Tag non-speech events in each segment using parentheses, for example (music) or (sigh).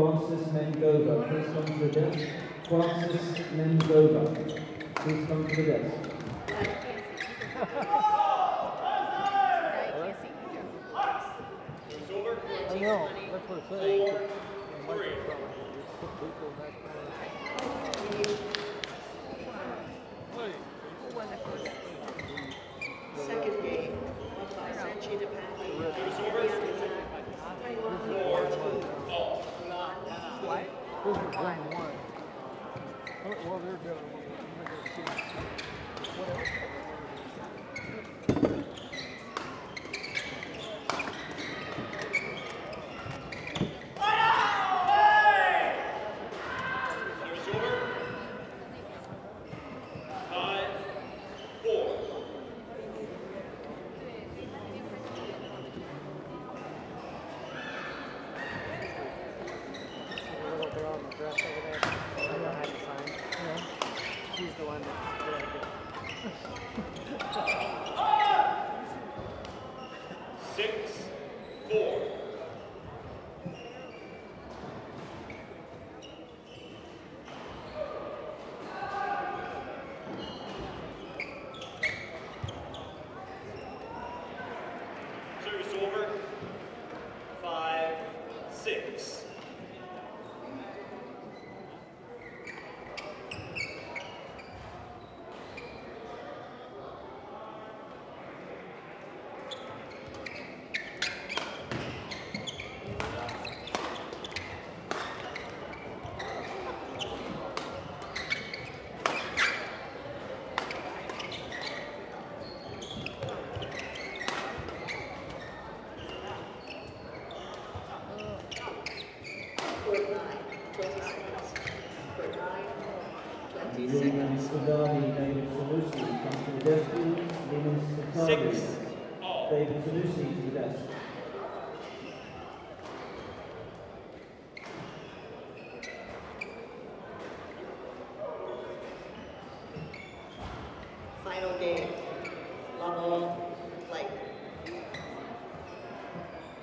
Francis Mendoza. Please come to the desk. Francis Mendoza. Please come to the desk. I know, that's what I'm saying.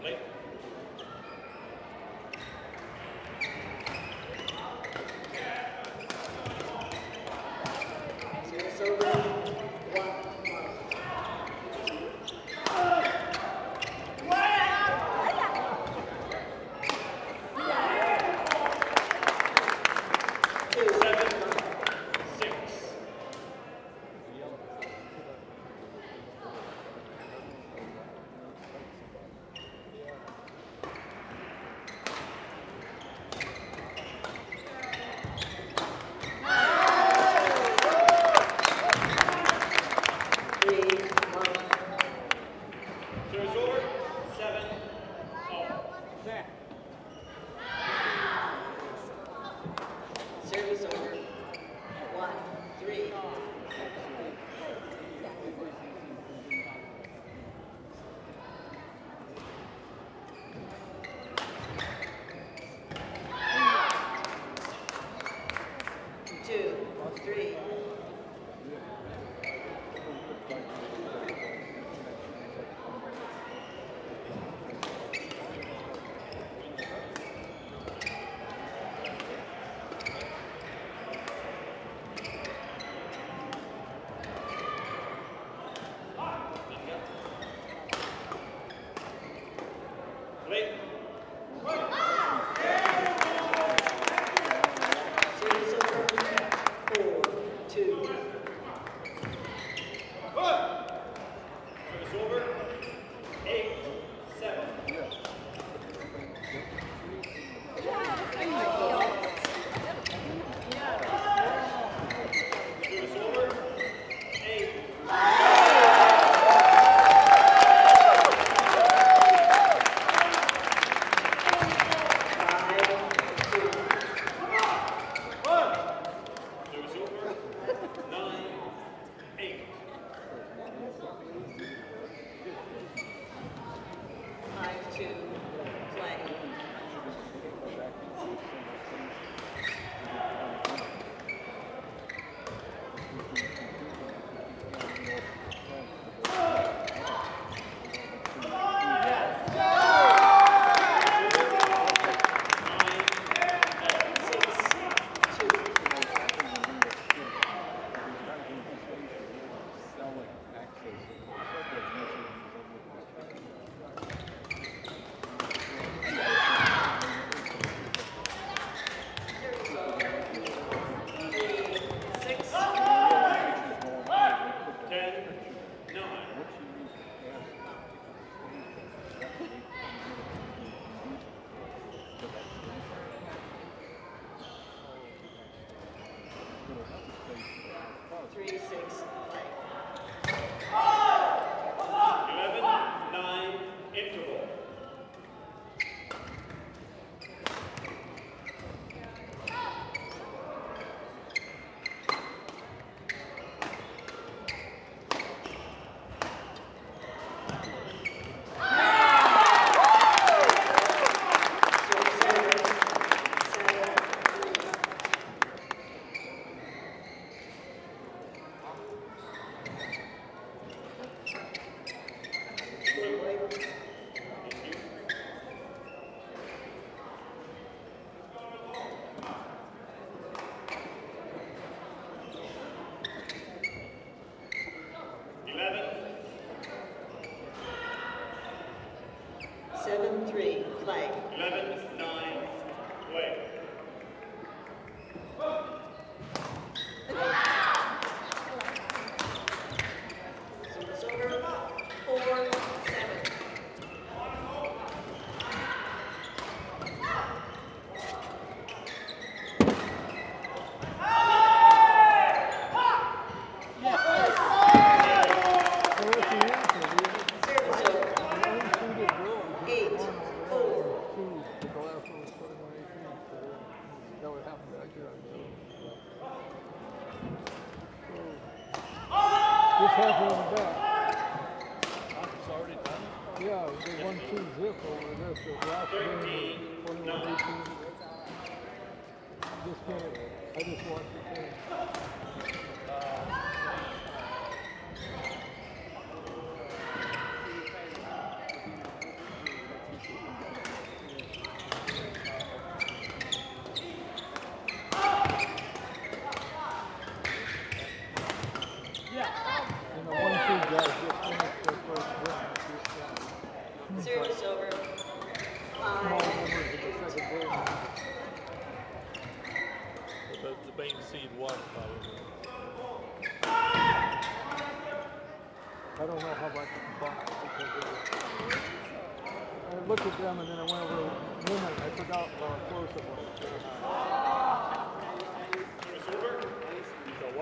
Blake.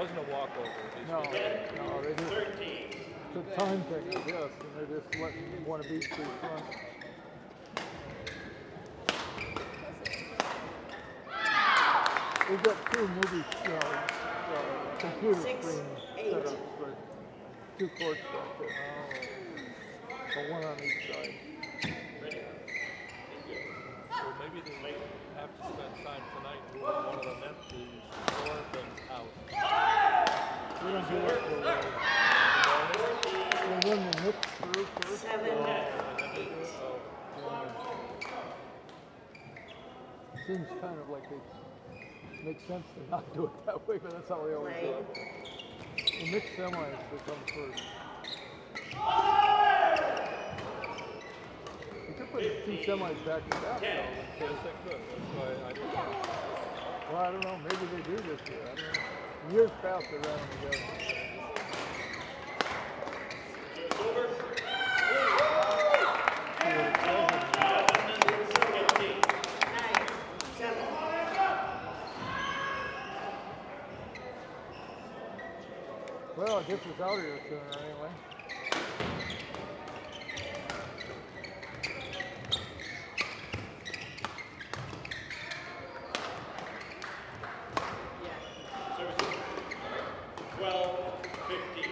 Wasn't a walkover. These No, no, they just, Thirteen, it's a time thing, I guess, and they're just letting one of each two front. We've got two movie, uh, uh, computer Six, screen eight. setups, but two courts back there. So one on each side. So maybe they have to spend time tonight moving one of the net to north and out. We don't do that for a while. The mix through first. seven, And then they do it, Seems kind of like they make sense to not do it that way, but that's how we always do it. The mixed semis they come first. You could put the two semis back to back though. yes, they could. That's why I didn't. Well, I don't know, maybe they do this year, I don't know. Years past they ran them together. Well, I guess it's out of here sooner anyway. twelve, fifteen.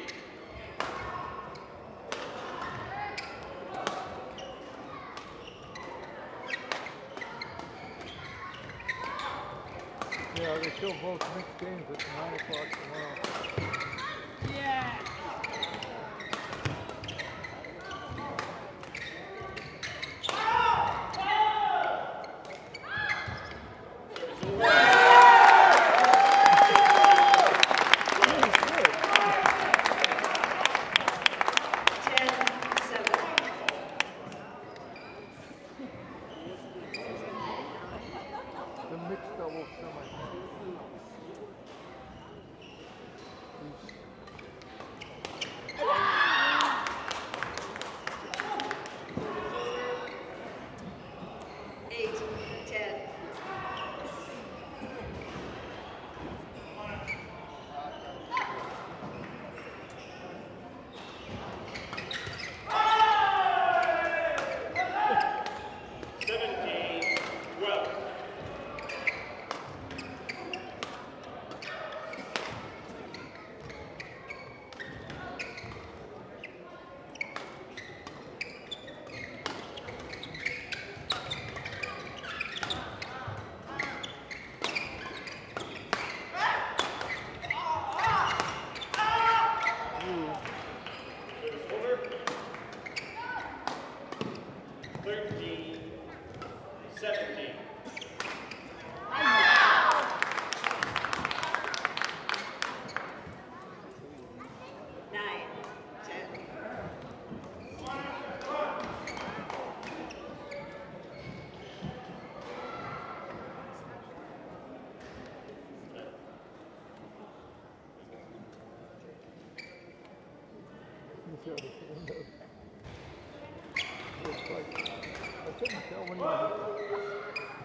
Yeah, they still both mixed games at nine o'clock tomorrow.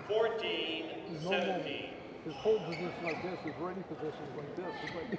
14, 17. His whole position like this, his ready position like this,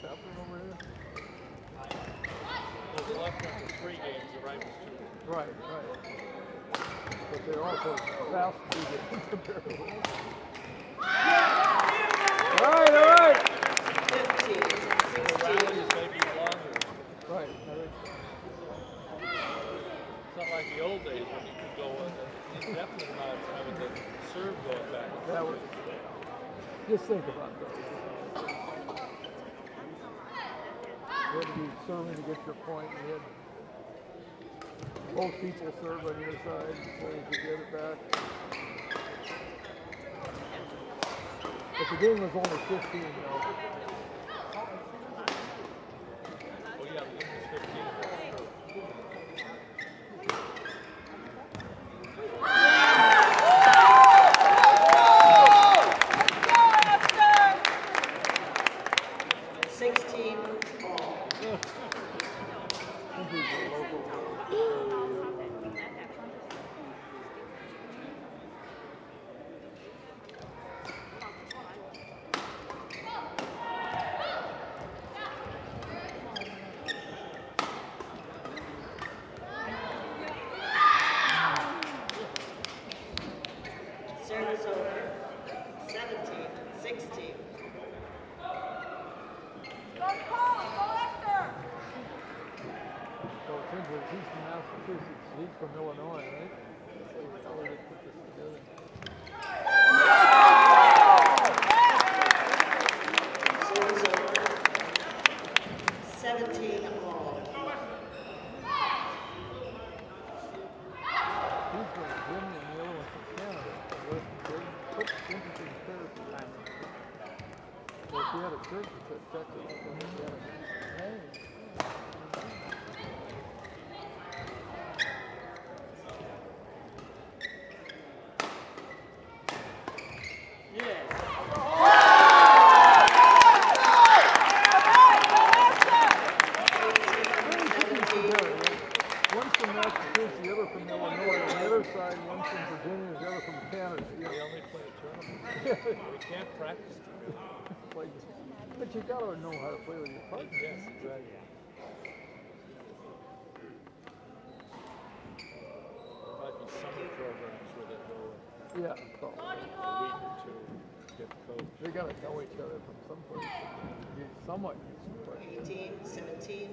what's happening over here. Those left three games, the right was two. Right, right. But they're also fast to get. (laughs) All right, all right. 15, The 16, rallies may longer. Right. It's not like the old days when you could go indefinite amount of time serve going back. That was, just think about those. Had to be serving to get your point, you had both people serve on your side before you get it back. But the game was only 15, though. Oh yeah, the game was fifteen. that's true. sixteen all. Some people are local. Service over. Seventeen, sixteen. So it seems like he's from Massachusetts, he's from Illinois, right? So how they put this together. Service over. Seventeen all. He's from Virginia and the other one's from Canada. So West Virginia. What's interesting therapy? Well, she had a shirt that said Texas. I thought she had a- Hey. One's from Massachusetts, the other from Illinois, on the other side, one's from Virginia, the other from Canada. You We know, only play a tournament. We can't practice together. like, but you gotta know how to play with your partner. Yes, exactly. There might be summer programs where they go Yeah, so a week or two, get coached. they gotta know each other from someplace. Be somewhat used to play. Eighteen, seventeen,